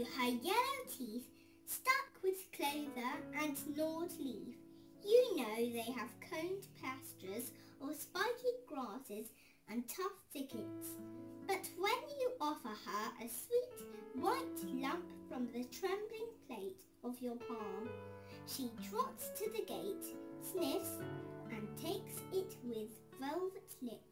you her yellow teeth stuck with clover and gnawed leaf. You know they have coned pastures or spiky grasses and tough thickets. But when you offer her a sweet white lump from the trembling plate of your palm, she trots to the gate, sniffs, and takes it with velvet lips.